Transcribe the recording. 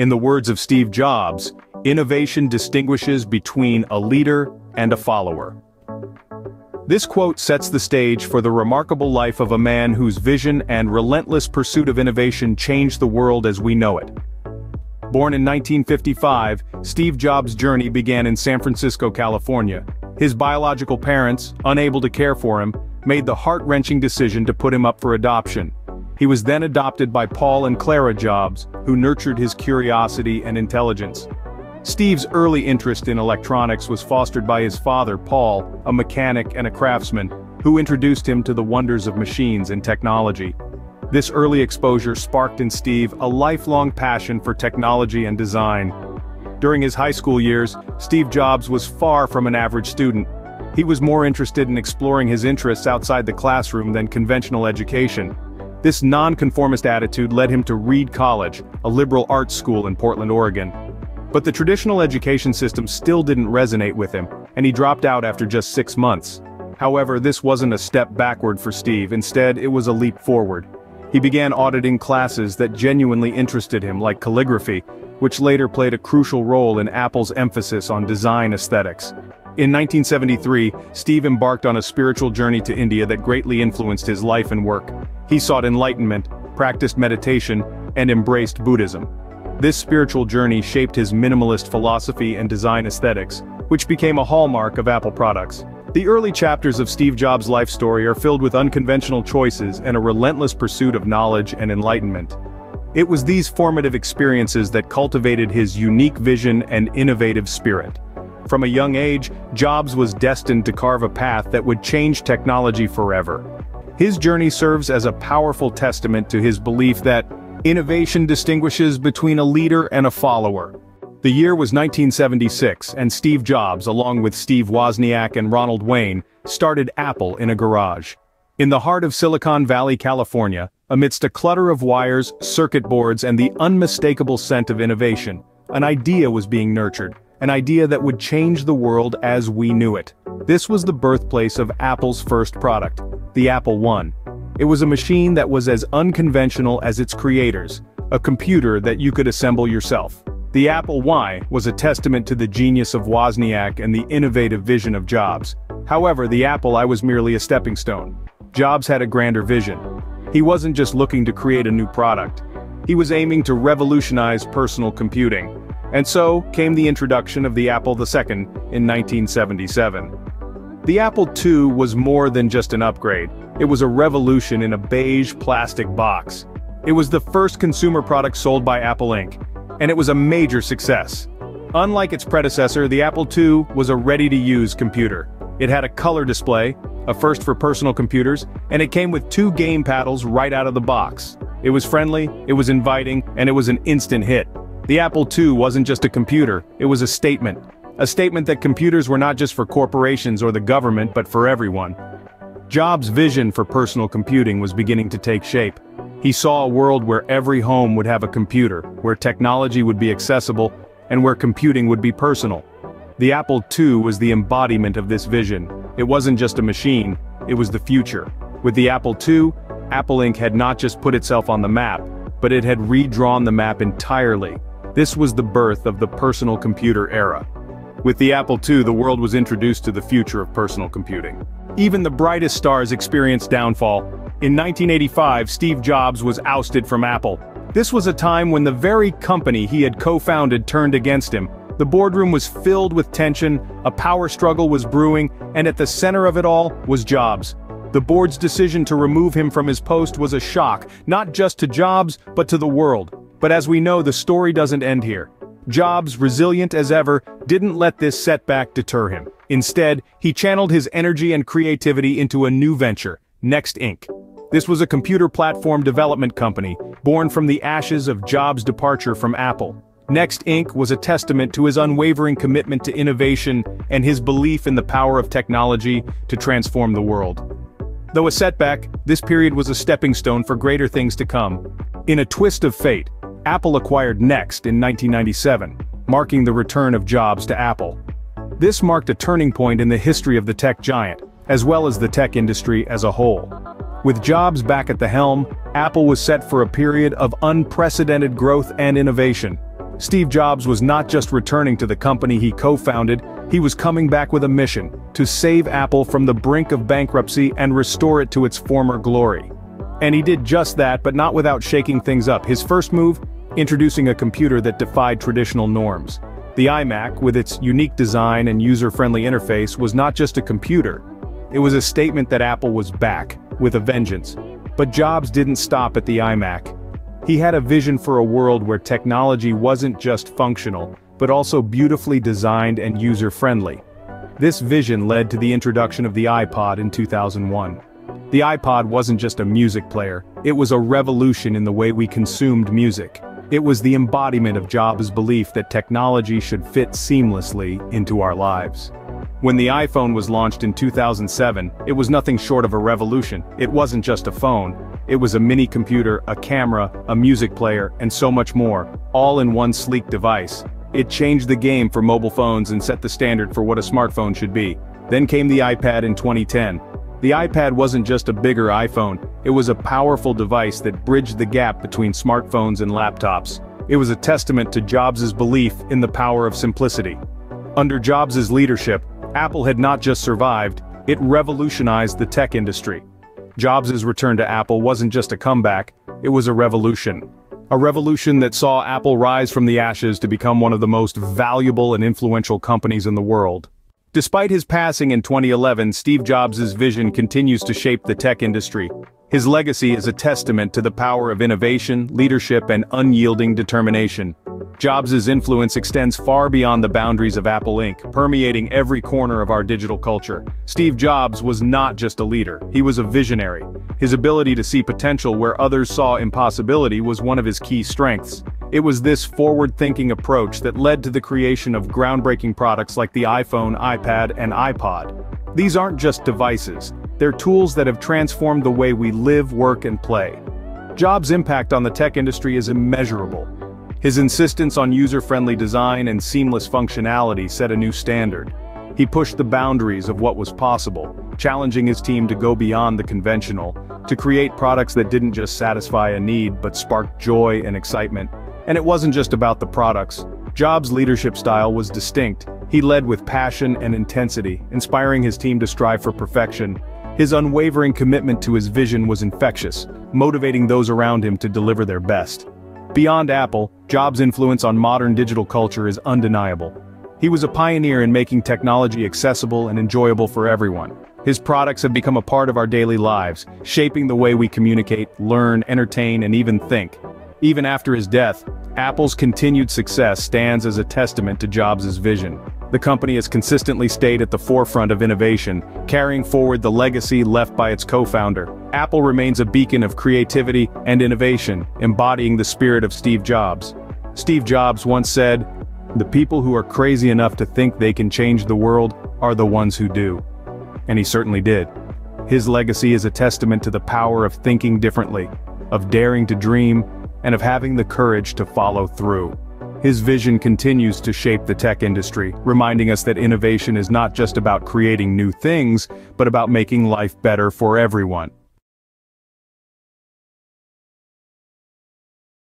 In the words of Steve Jobs, innovation distinguishes between a leader and a follower. This quote sets the stage for the remarkable life of a man whose vision and relentless pursuit of innovation changed the world as we know it. Born in 1955, Steve Jobs' journey began in San Francisco, California. His biological parents, unable to care for him, made the heart-wrenching decision to put him up for adoption. He was then adopted by Paul and Clara Jobs, who nurtured his curiosity and intelligence. Steve's early interest in electronics was fostered by his father, Paul, a mechanic and a craftsman, who introduced him to the wonders of machines and technology. This early exposure sparked in Steve a lifelong passion for technology and design. During his high school years, Steve Jobs was far from an average student. He was more interested in exploring his interests outside the classroom than conventional education. This nonconformist attitude led him to Reed College, a liberal arts school in Portland, Oregon. But the traditional education system still didn't resonate with him, and he dropped out after just six months. However, this wasn't a step backward for Steve, instead it was a leap forward. He began auditing classes that genuinely interested him like calligraphy, which later played a crucial role in Apple's emphasis on design aesthetics. In 1973, Steve embarked on a spiritual journey to India that greatly influenced his life and work. He sought enlightenment, practiced meditation, and embraced Buddhism. This spiritual journey shaped his minimalist philosophy and design aesthetics, which became a hallmark of Apple products. The early chapters of Steve Jobs' life story are filled with unconventional choices and a relentless pursuit of knowledge and enlightenment. It was these formative experiences that cultivated his unique vision and innovative spirit. From a young age, Jobs was destined to carve a path that would change technology forever. His journey serves as a powerful testament to his belief that innovation distinguishes between a leader and a follower. The year was 1976 and Steve Jobs along with Steve Wozniak and Ronald Wayne started Apple in a garage. In the heart of Silicon Valley, California, amidst a clutter of wires, circuit boards and the unmistakable scent of innovation, an idea was being nurtured, an idea that would change the world as we knew it. This was the birthplace of Apple's first product, the Apple I. It was a machine that was as unconventional as its creators, a computer that you could assemble yourself. The Apple I was a testament to the genius of Wozniak and the innovative vision of Jobs. However, the Apple I was merely a stepping stone. Jobs had a grander vision. He wasn't just looking to create a new product. He was aiming to revolutionize personal computing. And so, came the introduction of the Apple II in 1977. The Apple II was more than just an upgrade. It was a revolution in a beige plastic box. It was the first consumer product sold by Apple Inc and it was a major success. Unlike its predecessor, the Apple II was a ready-to-use computer. It had a color display, a first for personal computers, and it came with two game paddles right out of the box. It was friendly, it was inviting, and it was an instant hit. The Apple II wasn't just a computer, it was a statement. A statement that computers were not just for corporations or the government but for everyone. Jobs' vision for personal computing was beginning to take shape. He saw a world where every home would have a computer, where technology would be accessible, and where computing would be personal. The Apple II was the embodiment of this vision. It wasn't just a machine, it was the future. With the Apple II, Apple Inc. had not just put itself on the map, but it had redrawn the map entirely. This was the birth of the personal computer era. With the Apple II the world was introduced to the future of personal computing. Even the brightest stars experienced downfall, in 1985 Steve Jobs was ousted from Apple. This was a time when the very company he had co-founded turned against him. The boardroom was filled with tension, a power struggle was brewing, and at the center of it all was Jobs. The board's decision to remove him from his post was a shock, not just to Jobs, but to the world. But as we know the story doesn't end here. Jobs, resilient as ever, didn't let this setback deter him. Instead, he channeled his energy and creativity into a new venture, Next Inc. This was a computer platform development company, born from the ashes of Jobs' departure from Apple. Next Inc. was a testament to his unwavering commitment to innovation and his belief in the power of technology to transform the world. Though a setback, this period was a stepping stone for greater things to come. In a twist of fate, Apple acquired Next in 1997, marking the return of Jobs to Apple. This marked a turning point in the history of the tech giant, as well as the tech industry as a whole. With Jobs back at the helm, Apple was set for a period of unprecedented growth and innovation. Steve Jobs was not just returning to the company he co-founded, he was coming back with a mission, to save Apple from the brink of bankruptcy and restore it to its former glory. And he did just that but not without shaking things up. His first move? Introducing a computer that defied traditional norms. The iMac, with its unique design and user-friendly interface, was not just a computer. It was a statement that Apple was back, with a vengeance. But Jobs didn't stop at the iMac. He had a vision for a world where technology wasn't just functional, but also beautifully designed and user-friendly. This vision led to the introduction of the iPod in 2001. The iPod wasn't just a music player, it was a revolution in the way we consumed music. It was the embodiment of Jobs' belief that technology should fit seamlessly into our lives. When the iPhone was launched in 2007, it was nothing short of a revolution. It wasn't just a phone, it was a mini computer, a camera, a music player, and so much more, all in one sleek device. It changed the game for mobile phones and set the standard for what a smartphone should be. Then came the iPad in 2010, the iPad wasn't just a bigger iPhone, it was a powerful device that bridged the gap between smartphones and laptops. It was a testament to Jobs' belief in the power of simplicity. Under Jobs' leadership, Apple had not just survived, it revolutionized the tech industry. Jobs' return to Apple wasn't just a comeback, it was a revolution. A revolution that saw Apple rise from the ashes to become one of the most valuable and influential companies in the world. Despite his passing in 2011 Steve Jobs' vision continues to shape the tech industry. His legacy is a testament to the power of innovation, leadership and unyielding determination. Jobs' influence extends far beyond the boundaries of Apple Inc., permeating every corner of our digital culture. Steve Jobs was not just a leader, he was a visionary. His ability to see potential where others saw impossibility was one of his key strengths. It was this forward-thinking approach that led to the creation of groundbreaking products like the iPhone, iPad, and iPod. These aren't just devices, they're tools that have transformed the way we live, work, and play. Jobs' impact on the tech industry is immeasurable. His insistence on user-friendly design and seamless functionality set a new standard. He pushed the boundaries of what was possible, challenging his team to go beyond the conventional, to create products that didn't just satisfy a need but sparked joy and excitement. And it wasn't just about the products. Jobs' leadership style was distinct. He led with passion and intensity, inspiring his team to strive for perfection. His unwavering commitment to his vision was infectious, motivating those around him to deliver their best. Beyond Apple, Jobs' influence on modern digital culture is undeniable. He was a pioneer in making technology accessible and enjoyable for everyone. His products have become a part of our daily lives, shaping the way we communicate, learn, entertain, and even think. Even after his death, Apple's continued success stands as a testament to Jobs' vision. The company has consistently stayed at the forefront of innovation, carrying forward the legacy left by its co-founder. Apple remains a beacon of creativity and innovation, embodying the spirit of Steve Jobs. Steve Jobs once said, the people who are crazy enough to think they can change the world are the ones who do. And he certainly did. His legacy is a testament to the power of thinking differently, of daring to dream, and of having the courage to follow through. His vision continues to shape the tech industry, reminding us that innovation is not just about creating new things, but about making life better for everyone.